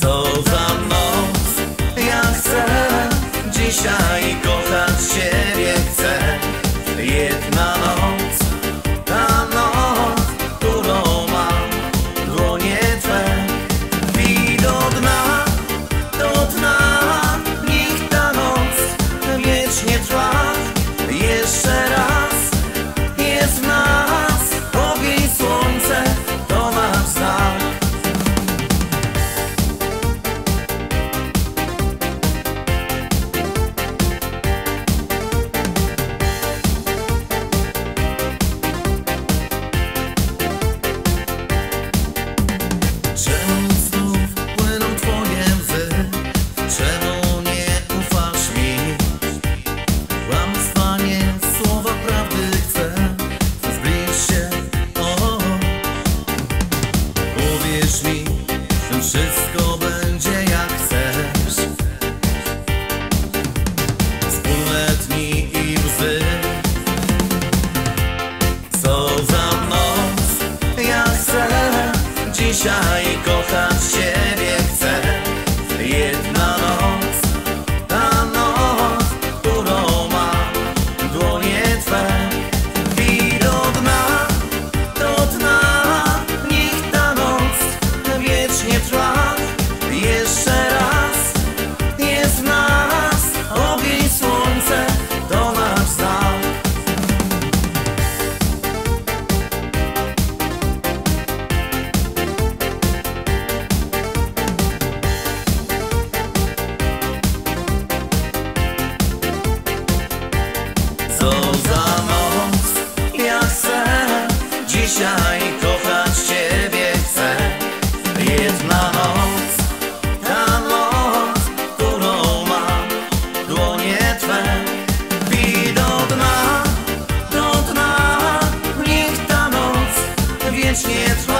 Co za noc, ja chcę. Dzisiaj kochać Ciebie chcę Uwierz mi, że wszystko będzie jak chcesz. Wspólne dni i łzy. Co za noc, ja chcę Dzisiaj dzisiaj kochać Ciebie chcę. Jedna noc, ta noc, którą mam Dłonie Twe. I do dna Niech ta noc wiecznie trwa.